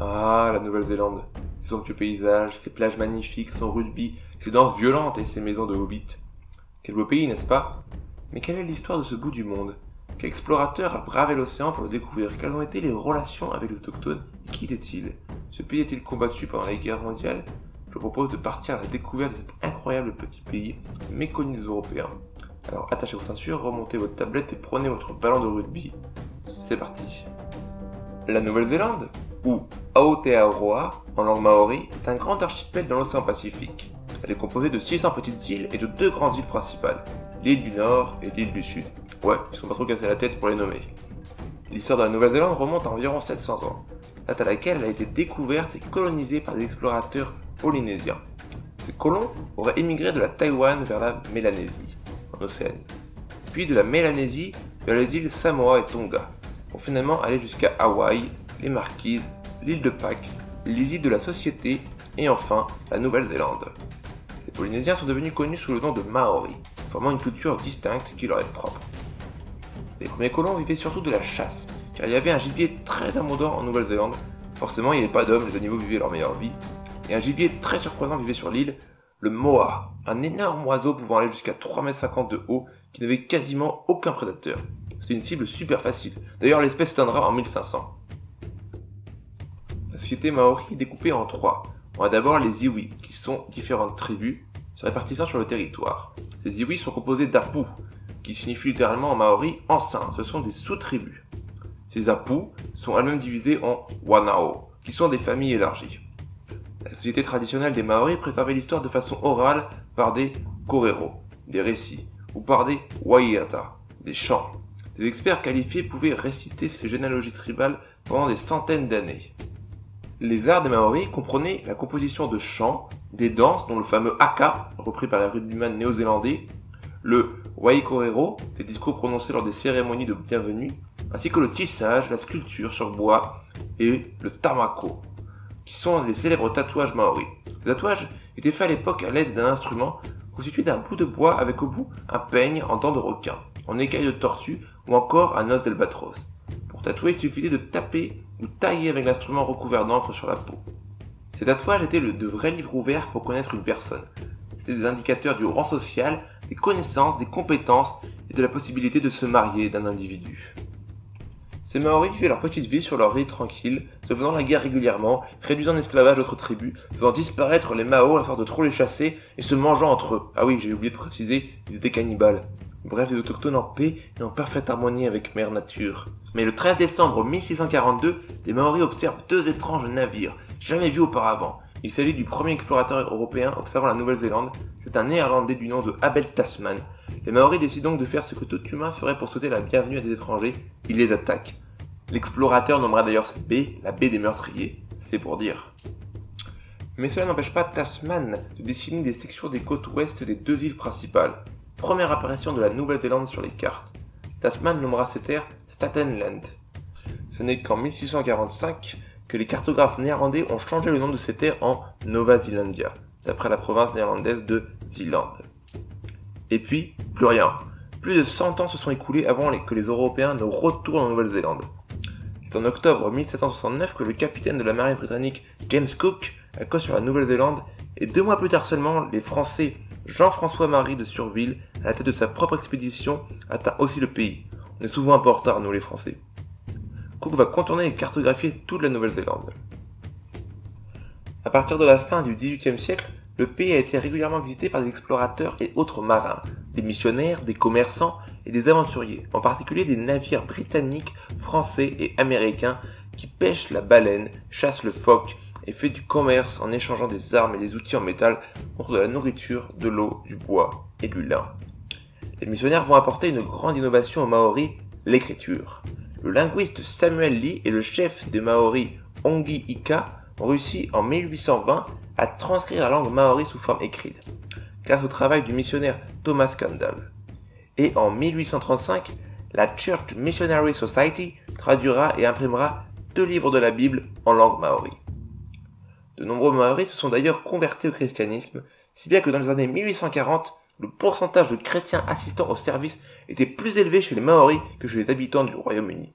Ah, la Nouvelle-Zélande. Ses somptueux paysages, ses plages magnifiques, son rugby, ses danses violentes et ses maisons de hobbits. Quel beau pays, n'est-ce pas? Mais quelle est l'histoire de ce bout du monde? Quel explorateur a bravé l'océan pour le découvrir? Quelles ont été les relations avec les autochtones? Qui était-il? Ce pays est-il combattu pendant la guerre mondiale Je vous propose de partir à la découverte de cet incroyable petit pays méconnu des Européens. Alors attachez vos ceintures, remontez votre tablette et prenez votre ballon de rugby. C'est parti. La Nouvelle-Zélande, ou Aotearoa en langue maori, est un grand archipel dans l'océan Pacifique. Elle est composée de 600 petites îles et de deux grandes îles principales, l'île du Nord et l'île du Sud. Ouais, ils sont pas trop cassés la tête pour les nommer. L'histoire de la Nouvelle-Zélande remonte à environ 700 ans, date à laquelle elle a été découverte et colonisée par des explorateurs polynésiens. Ces colons auraient émigré de la Taïwan vers la Mélanésie, en Océanie, puis de la Mélanésie vers les îles Samoa et Tonga, pour finalement aller jusqu'à Hawaï, les Marquises, l'île de Pâques, les îles de la Société et enfin la Nouvelle-Zélande. Ces Polynésiens sont devenus connus sous le nom de Maori, formant une culture distincte qui leur est propre. Les premiers colons vivaient surtout de la chasse, car il y avait un gibier très abondant en Nouvelle-Zélande. Forcément, il n'y avait pas d'hommes, les animaux vivaient leur meilleure vie. Et un gibier très surprenant vivait sur l'île, le moa, un énorme oiseau pouvant aller jusqu'à 3,50 m de haut, qui n'avait quasiment aucun prédateur. C'est une cible super facile. D'ailleurs, l'espèce s'éteindra en 1500. La société maori est découpée en trois. On a d'abord les Iwi, qui sont différentes tribus se répartissant sur le territoire. Ces Iwi sont composés d'Apu, qui signifie littéralement en maori enceinte. Ce sont des sous-tribus. Ces Apu sont elles-mêmes divisées en Wanao, qui sont des familles élargies. La société traditionnelle des Maoris préservait l'histoire de façon orale par des korero, des récits, ou par des waiata, des chants. Des experts qualifiés pouvaient réciter ces généalogies tribales pendant des centaines d'années. Les arts des Maoris comprenaient la composition de chants, des danses dont le fameux haka, repris par les rugbyman néo-zélandais, le waikorero, des discours prononcés lors des cérémonies de bienvenue, ainsi que le tissage, la sculpture sur bois et le tamako, qui sont les célèbres tatouages maoris. Les tatouages étaient faits à l'époque à l'aide d'un instrument constitué d'un bout de bois avec au bout un peigne en dents de requin, en écaille de tortue ou encore un os d'albatros. Pour tatouer, il suffisait de taper ou tailler avec l'instrument recouvert d'encre sur la peau. Ces tatouages étaient le, de vrais livres ouverts pour connaître une personne. C'était des indicateurs du rang social, des connaissances, des compétences et de la possibilité de se marier d'un individu. Ces Maoris vivaient leur petite vie sur leur île tranquille, se faisant la guerre régulièrement, réduisant en esclavage d'autres tribus, faisant disparaître les Mao à force de trop les chasser et se mangeant entre eux. Ah oui, j'ai oublié de préciser, ils étaient cannibales. Bref, des autochtones en paix et en parfaite harmonie avec Mère Nature. Mais le 13 décembre 1642, les Maoris observent deux étranges navires, jamais vus auparavant. Il s'agit du premier explorateur européen observant la Nouvelle-Zélande. C'est un néerlandais du nom de Abel Tasman. Les Maoris décident donc de faire ce que tout humain ferait pour souhaiter la bienvenue à des étrangers. Ils les attaquent. L'explorateur nommera d'ailleurs cette baie la baie des meurtriers. C'est pour dire. Mais cela n'empêche pas Tasman de dessiner des sections des côtes ouest des deux îles principales. Première apparition de la Nouvelle-Zélande sur les cartes. Tasman nommera cette terre Statenland. Ce n'est qu'en 1645 que les cartographes néerlandais ont changé le nom de cette terre en Nova Zealandia, d'après la province néerlandaise de Zeeland. Et puis, plus rien. Plus de 100 ans se sont écoulés avant que les Européens ne retournent en Nouvelle-Zélande. C'est en octobre 1769 que le capitaine de la marine britannique James Cook accoste sur la Nouvelle-Zélande et deux mois plus tard seulement, les Français Jean-François Marie de Surville, à la tête de sa propre expédition, atteint aussi le pays. On est souvent un peu en retard, nous les Français. Cook va contourner et cartographier toute la Nouvelle-Zélande. À partir de la fin du XVIIIe siècle, le pays a été régulièrement visité par des explorateurs et autres marins, des missionnaires, des commerçants et des aventuriers, en particulier des navires britanniques, français et américains qui pêchent la baleine, chassent le phoque et fait du commerce en échangeant des armes et des outils en métal contre de la nourriture, de l'eau, du bois et du lin. Les missionnaires vont apporter une grande innovation aux Maoris, l'écriture. Le linguiste Samuel Lee et le chef des Maoris Ongi Ika ont réussi en 1820 à transcrire la langue maori sous forme écrite, grâce au travail du missionnaire Thomas Kendall. Et en 1835, la Church Missionary Society traduira et imprimera deux livres de la Bible en langue maori. De nombreux Maoris se sont d'ailleurs convertis au christianisme, si bien que dans les années 1840, le pourcentage de chrétiens assistant au service était plus élevé chez les Maoris que chez les habitants du Royaume-Uni.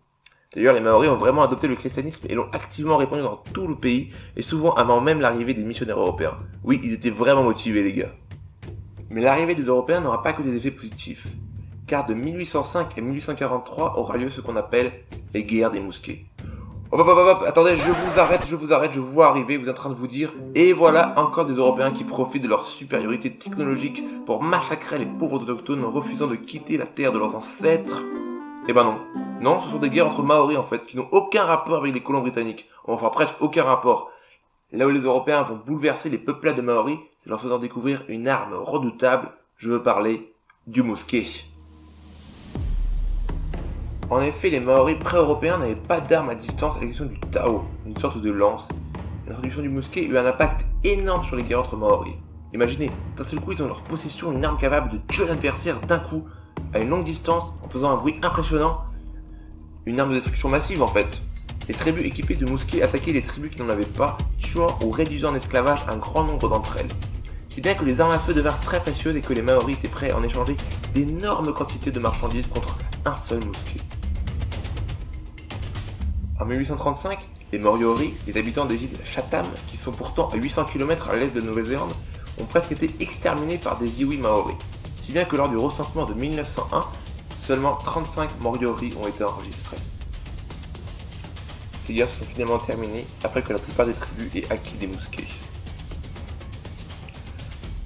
D'ailleurs, les Maoris ont vraiment adopté le christianisme et l'ont activement répandu dans tout le pays, et souvent avant même l'arrivée des missionnaires européens. Oui, ils étaient vraiment motivés, les gars. Mais l'arrivée des Européens n'aura pas que des effets positifs, car de 1805 à 1843 aura lieu ce qu'on appelle les guerres des mousquets. Hop, hop, hop, hop, attendez, je vous arrête, je vous arrête, je vous vois arriver, vous êtes en train de vous dire, et voilà encore des Européens qui profitent de leur supériorité technologique pour massacrer les pauvres autochtones en refusant de quitter la terre de leurs ancêtres. Eh ben non. Non, ce sont des guerres entre Maoris en fait, qui n'ont aucun rapport avec les colons britanniques. Enfin presque aucun rapport. Là où les Européens vont bouleverser les peuplades de Maoris, c'est leur faisant découvrir une arme redoutable, je veux parler du mousquet. En effet, les Maoris pré-européens n'avaient pas d'armes à distance à l'exception du Tao, une sorte de lance. L'introduction du mousquet eut un impact énorme sur les guerres entre Maoris. Imaginez, d'un seul coup, ils ont en leur possession une arme capable de tuer l'adversaire d'un coup, à une longue distance en faisant un bruit impressionnant. Une arme de destruction massive en fait. Les tribus équipées de mousquets attaquaient les tribus qui n'en avaient pas, tuant ou réduisant en esclavage un grand nombre d'entre elles. Si bien que les armes à feu devinrent très précieuses et que les Maoris étaient prêts à en échanger d'énormes quantités de marchandises contre un seul mousquet. En 1835, les Moriori, les habitants des îles Chatham, qui sont pourtant à 800 km à l'est de Nouvelle-Zélande, ont presque été exterminés par des Iwi Maoris si bien que lors du recensement de 1901, seulement 35 Moriori ont été enregistrés. Ces guerres sont finalement terminées après que la plupart des tribus aient acquis des mousquets.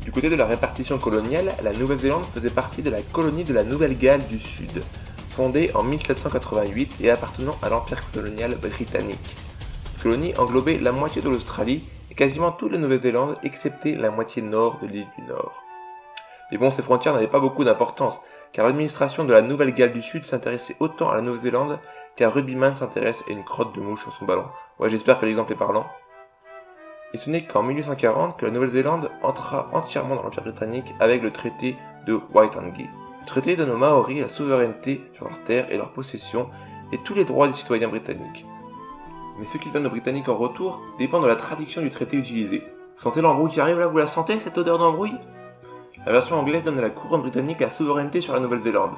Du côté de la répartition coloniale, la Nouvelle-Zélande faisait partie de la colonie de la Nouvelle-Galles du Sud, fondée en 1788 et appartenant à l'empire colonial britannique. Cette colonie englobait la moitié de l'Australie et quasiment toute la Nouvelle-Zélande excepté la moitié nord de l'île du Nord. Mais bon, ces frontières n'avaient pas beaucoup d'importance, car l'administration de la Nouvelle-Galles du Sud s'intéressait autant à la Nouvelle-Zélande qu'un rugbyman s'intéresse à une crotte de mouche sur son ballon. Ouais, j'espère que l'exemple est parlant. Et ce n'est qu'en 1840 que la Nouvelle-Zélande entra entièrement dans l'Empire britannique avec le traité de Waitangi. Le traité donne aux Maoris la souveraineté sur leurs terres et leurs possessions et tous les droits des citoyens britanniques. Mais ce qu'ils donnent aux Britanniques en retour dépend de la traduction du traité utilisé. Vous sentez l'embrouille qui arrive là Vous la sentez cette odeur d'embrouille? La version anglaise donne à la couronne britannique la souveraineté sur la Nouvelle-Zélande.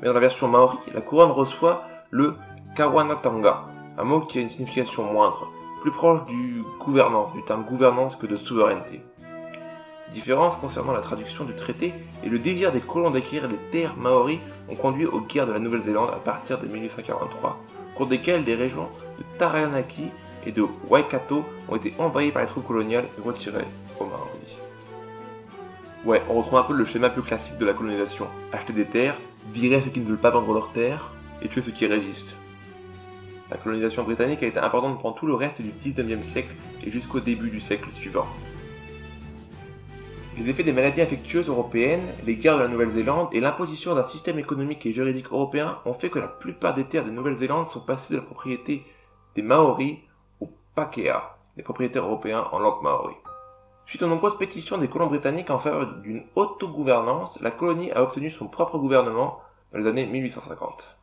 Mais dans la version maori, la couronne reçoit le Kawanatanga, un mot qui a une signification moindre, plus proche du gouvernance, du terme gouvernance que de souveraineté. Ces différences concernant la traduction du traité et le désir des colons d'acquérir des terres maoris ont conduit aux guerres de la Nouvelle-Zélande à partir de 1843, au cours desquelles des régions de Taranaki et de Waikato ont été envahies par les troupes coloniales et retirées aux Maoris. Ouais, on retrouve un peu le schéma plus classique de la colonisation. Acheter des terres, virer ceux qui ne veulent pas vendre leurs terres, et tuer ceux qui résistent. La colonisation britannique a été importante pendant tout le reste du 19e siècle et jusqu'au début du siècle suivant. Les effets des maladies infectieuses européennes, les guerres de la Nouvelle-Zélande et l'imposition d'un système économique et juridique européen ont fait que la plupart des terres de Nouvelle-Zélande sont passées de la propriété des Maoris aux Pakea, les propriétaires européens en langue maori. Suite aux nombreuses pétitions des colons britanniques en faveur d'une autogouvernance, la colonie a obtenu son propre gouvernement dans les années 1850.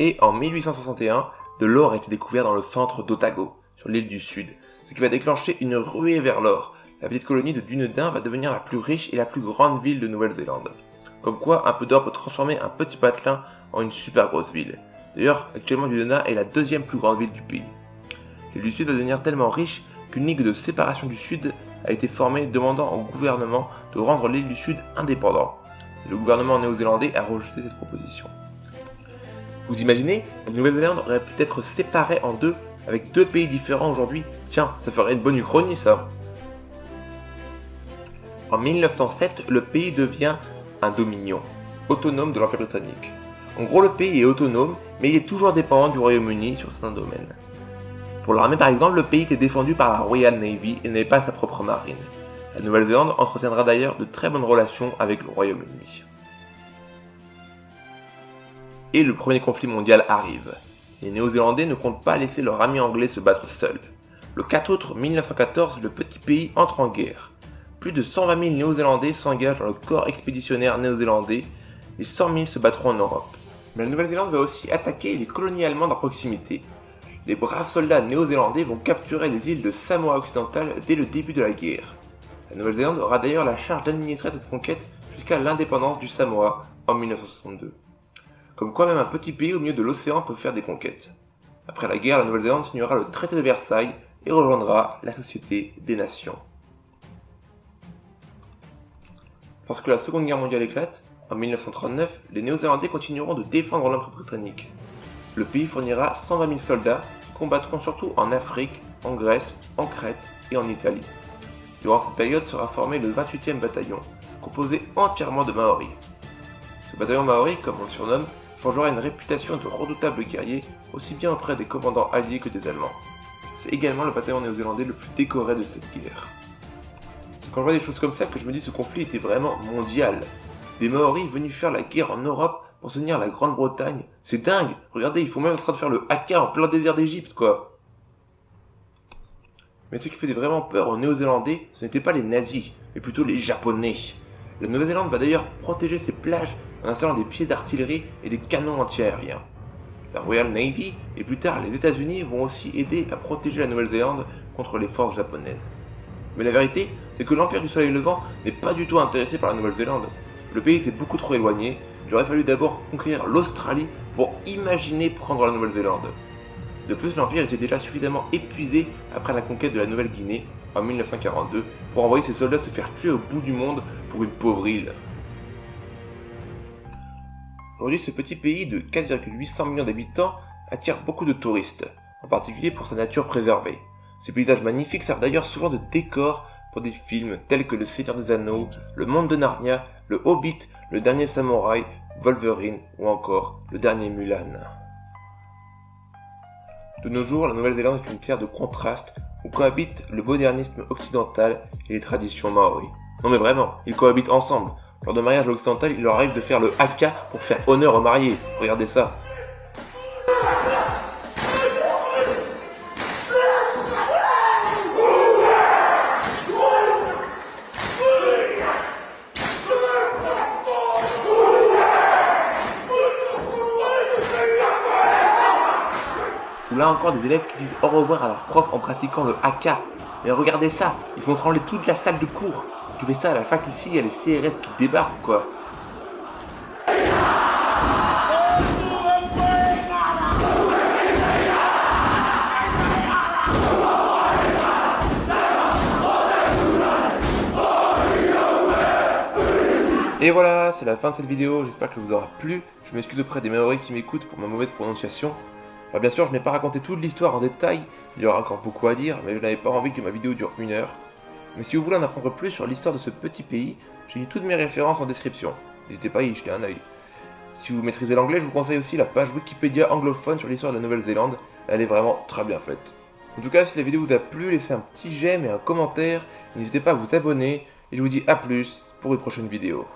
Et en 1861, de l'or a été découvert dans le centre d'Otago, sur l'île du Sud, ce qui va déclencher une ruée vers l'or. La petite colonie de Dunedin va devenir la plus riche et la plus grande ville de Nouvelle-Zélande. Comme quoi, un peu d'or peut transformer un petit patelin en une super grosse ville. D'ailleurs, actuellement Dunedin est la deuxième plus grande ville du pays. L'île du Sud va devenir tellement riche une ligue de séparation du Sud a été formée demandant au gouvernement de rendre l'île du Sud indépendant. Le gouvernement néo-zélandais a rejeté cette proposition. Vous imaginez La Nouvelle-Zélande aurait pu être séparée en deux, avec deux pays différents aujourd'hui. Tiens, ça ferait une bonne uchronie ça. En 1907, le pays devient un dominion, autonome de l'Empire britannique. En gros, le pays est autonome, mais il est toujours dépendant du Royaume-Uni sur certains domaines. Pour l'armée par exemple, le pays était défendu par la Royal Navy et n'avait pas sa propre marine. La Nouvelle-Zélande entretiendra d'ailleurs de très bonnes relations avec le Royaume-Uni. Et le premier conflit mondial arrive. Les Néo-Zélandais ne comptent pas laisser leur ami anglais se battre seul. Le 4 août 1914, le petit pays entre en guerre. Plus de 120 000 Néo-Zélandais s'engagent dans le corps expéditionnaire néo-zélandais et 100 000 se battront en Europe. Mais la Nouvelle-Zélande va aussi attaquer les colonies allemandes à proximité, les braves soldats néo-zélandais vont capturer les îles de Samoa occidentale dès le début de la guerre. La Nouvelle-Zélande aura d'ailleurs la charge d'administrer cette conquête jusqu'à l'indépendance du Samoa en 1962. comme quoi même un petit pays au milieu de l'océan peut faire des conquêtes. Après la guerre, la Nouvelle-Zélande signera le traité de Versailles et rejoindra la Société des Nations. Lorsque la Seconde Guerre mondiale éclate, en 1939, les Néo-Zélandais continueront de défendre l'Empire britannique. Le pays fournira 120 000 soldats qui combattront surtout en Afrique, en Grèce, en Crète et en Italie. Durant cette période sera formé le 28e bataillon, composé entièrement de Maoris. Ce bataillon Maori, comme on le surnomme, forgera une réputation de redoutable guerrier aussi bien auprès des commandants alliés que des Allemands. C'est également le bataillon néo-zélandais le plus décoré de cette guerre. Quand je vois des choses comme ça que je me dis ce conflit était vraiment mondial. Des Maoris venus faire la guerre en Europe pour tenir la Grande-Bretagne. C'est dingue Regardez, ils font même en train de faire le haka en plein désert d'Égypte, quoi Mais ce qui faisait vraiment peur aux Néo-Zélandais, ce n'étaient pas les nazis, mais plutôt les Japonais. La Nouvelle-Zélande va d'ailleurs protéger ses plages en installant des pieds d'artillerie et des canons anti-aériens. La Royal Navy et plus tard les États-Unis vont aussi aider à protéger la Nouvelle-Zélande contre les forces japonaises. Mais la vérité, c'est que l'Empire du Soleil Levant n'est pas du tout intéressé par la Nouvelle-Zélande. Le pays était beaucoup trop éloigné, il aurait fallu d'abord conquérir l'Australie pour imaginer prendre la Nouvelle-Zélande. De plus, l'Empire était déjà suffisamment épuisé après la conquête de la Nouvelle-Guinée en 1942 pour envoyer ses soldats se faire tuer au bout du monde pour une pauvre île. Aujourd'hui, ce petit pays de 4,800 millions d'habitants attire beaucoup de touristes, en particulier pour sa nature préservée. Ces paysages magnifiques servent d'ailleurs souvent de décor des films tels que Le Seigneur des Anneaux, Le Monde de Narnia, Le Hobbit, Le Dernier Samouraï, Wolverine ou encore Le Dernier Mulan. De nos jours, la Nouvelle-Zélande est une terre de contraste où cohabitent le modernisme occidental et les traditions maoris. Non mais vraiment, ils cohabitent ensemble. Lors de mariage occidental, il leur arrive de faire le haka pour faire honneur aux mariés. Regardez ça. Encore des élèves qui disent au revoir à leur prof en pratiquant le haka. Mais regardez ça, ils font trembler toute la salle de cours. Tu fais ça à la fac ici, il y a les CRS qui débarquent quoi. Et voilà, c'est la fin de cette vidéo, j'espère que vous aura plu. Je m'excuse auprès des Maoris qui m'écoutent pour ma mauvaise prononciation. Alors bien sûr, je n'ai pas raconté toute l'histoire en détail, il y aura encore beaucoup à dire, mais je n'avais pas envie que ma vidéo dure une heure. Mais si vous voulez en apprendre plus sur l'histoire de ce petit pays, j'ai mis toutes mes références en description. N'hésitez pas à y jeter un œil. Si vous maîtrisez l'anglais, je vous conseille aussi la page Wikipédia anglophone sur l'histoire de la Nouvelle-Zélande. Elle est vraiment très bien faite. En tout cas, si la vidéo vous a plu, laissez un petit j'aime et un commentaire. N'hésitez pas à vous abonner. Et je vous dis à plus pour une prochaine vidéo.